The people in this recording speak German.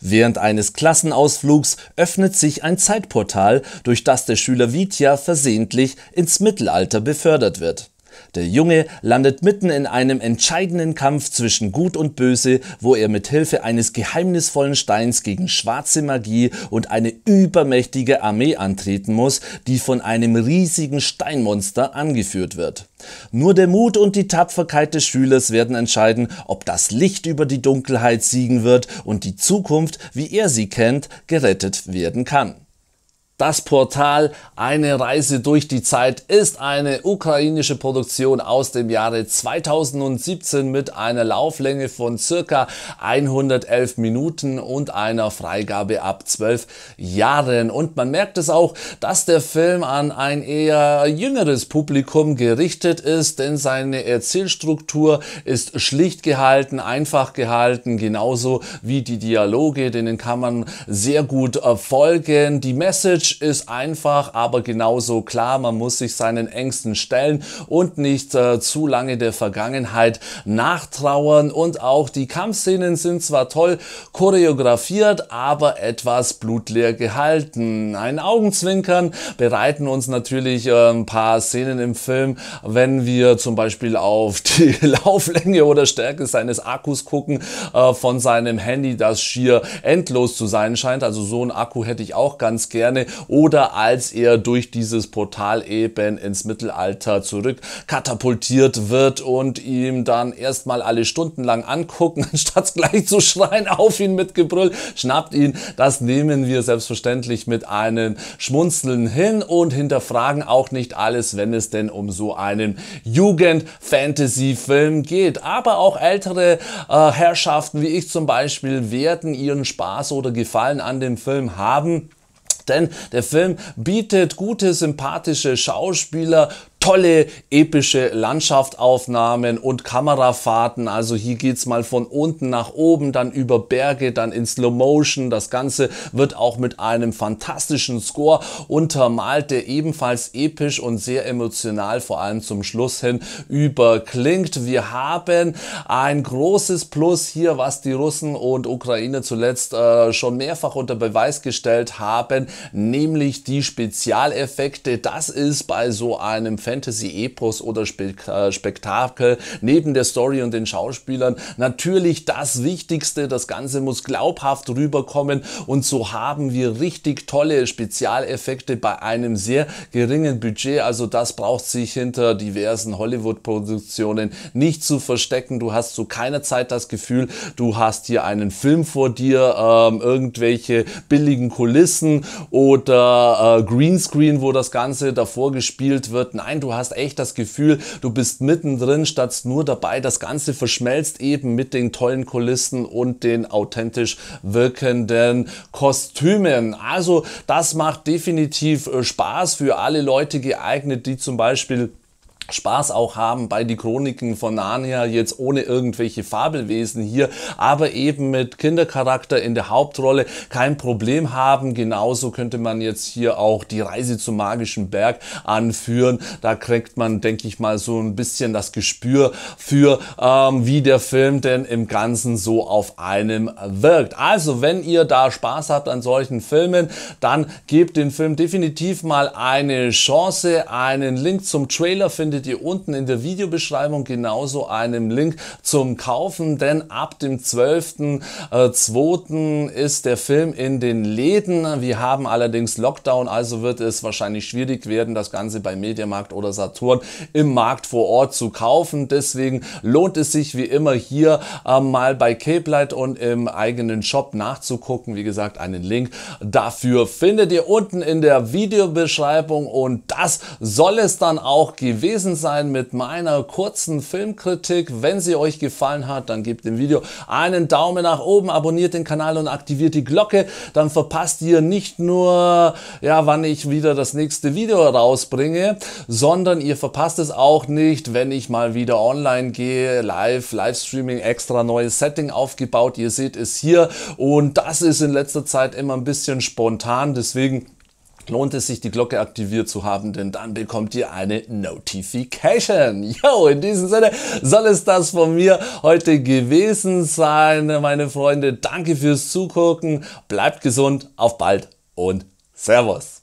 Während eines Klassenausflugs öffnet sich ein Zeitportal, durch das der Schüler Vitya versehentlich ins Mittelalter befördert wird. Der Junge landet mitten in einem entscheidenden Kampf zwischen Gut und Böse, wo er mit Hilfe eines geheimnisvollen Steins gegen schwarze Magie und eine übermächtige Armee antreten muss, die von einem riesigen Steinmonster angeführt wird. Nur der Mut und die Tapferkeit des Schülers werden entscheiden, ob das Licht über die Dunkelheit siegen wird und die Zukunft, wie er sie kennt, gerettet werden kann. Das Portal Eine Reise durch die Zeit ist eine ukrainische Produktion aus dem Jahre 2017 mit einer Lauflänge von circa 111 Minuten und einer Freigabe ab 12 Jahren. Und man merkt es auch, dass der Film an ein eher jüngeres Publikum gerichtet ist, denn seine Erzählstruktur ist schlicht gehalten, einfach gehalten, genauso wie die Dialoge, denen kann man sehr gut folgen. Die Message ist einfach, aber genauso klar. Man muss sich seinen Ängsten stellen und nicht äh, zu lange der Vergangenheit nachtrauern. Und auch die Kampfszenen sind zwar toll choreografiert, aber etwas blutleer gehalten. Ein Augenzwinkern bereiten uns natürlich äh, ein paar Szenen im Film, wenn wir zum Beispiel auf die Lauflänge oder Stärke seines Akkus gucken äh, von seinem Handy, das schier endlos zu sein scheint. Also so ein Akku hätte ich auch ganz gerne oder als er durch dieses Portal eben ins Mittelalter zurück katapultiert wird und ihm dann erstmal alle Stunden lang angucken, statt gleich zu schreien auf ihn mit Gebrüll, schnappt ihn. Das nehmen wir selbstverständlich mit einem Schmunzeln hin und hinterfragen auch nicht alles, wenn es denn um so einen Jugend-Fantasy-Film geht. Aber auch ältere äh, Herrschaften wie ich zum Beispiel werden ihren Spaß oder Gefallen an dem Film haben. Denn der Film bietet gute, sympathische Schauspieler, tolle epische Landschaftsaufnahmen und Kamerafahrten. Also hier geht's mal von unten nach oben, dann über Berge, dann in Slow Motion. Das Ganze wird auch mit einem fantastischen Score untermalt, der ebenfalls episch und sehr emotional, vor allem zum Schluss hin, überklingt. Wir haben ein großes Plus hier, was die Russen und Ukraine zuletzt äh, schon mehrfach unter Beweis gestellt haben, nämlich die Spezialeffekte. Das ist bei so einem Fantasy-Epos oder äh, Spektakel neben der Story und den Schauspielern natürlich das Wichtigste. Das Ganze muss glaubhaft rüberkommen und so haben wir richtig tolle Spezialeffekte bei einem sehr geringen Budget. Also das braucht sich hinter diversen Hollywood-Produktionen nicht zu verstecken. Du hast zu keiner Zeit das Gefühl, du hast hier einen Film vor dir, ähm, irgendwelche billigen Kulissen oder äh, Greenscreen, wo das Ganze davor gespielt wird. Nein, du hast echt das Gefühl, du bist mittendrin, statt nur dabei. Das Ganze verschmelzt eben mit den tollen Kulissen und den authentisch wirkenden Kostümen. Also das macht definitiv äh, Spaß für alle Leute geeignet, die zum Beispiel Spaß auch haben bei die Chroniken von Narnia, jetzt ohne irgendwelche Fabelwesen hier, aber eben mit Kindercharakter in der Hauptrolle kein Problem haben. Genauso könnte man jetzt hier auch die Reise zum magischen Berg anführen. Da kriegt man, denke ich mal, so ein bisschen das Gespür für, ähm, wie der Film denn im Ganzen so auf einem wirkt. Also, wenn ihr da Spaß habt an solchen Filmen, dann gebt den Film definitiv mal eine Chance. Einen Link zum Trailer findet findet ihr unten in der Videobeschreibung genauso einen Link zum Kaufen, denn ab dem 12.02. Äh, ist der Film in den Läden. Wir haben allerdings Lockdown, also wird es wahrscheinlich schwierig werden, das Ganze bei Mediamarkt oder Saturn im Markt vor Ort zu kaufen. Deswegen lohnt es sich wie immer hier äh, mal bei Cape Light und im eigenen Shop nachzugucken. Wie gesagt, einen Link dafür findet ihr unten in der Videobeschreibung und das soll es dann auch gewesen gewesen sein mit meiner kurzen Filmkritik. Wenn sie euch gefallen hat, dann gebt dem Video einen Daumen nach oben, abonniert den Kanal und aktiviert die Glocke. Dann verpasst ihr nicht nur, ja, wann ich wieder das nächste Video rausbringe, sondern ihr verpasst es auch nicht, wenn ich mal wieder online gehe, live, Livestreaming, extra neues Setting aufgebaut. Ihr seht es hier und das ist in letzter Zeit immer ein bisschen spontan, deswegen lohnt es sich, die Glocke aktiviert zu haben, denn dann bekommt ihr eine Notification. Jo, in diesem Sinne soll es das von mir heute gewesen sein, meine Freunde. Danke fürs Zugucken, bleibt gesund, auf bald und Servus.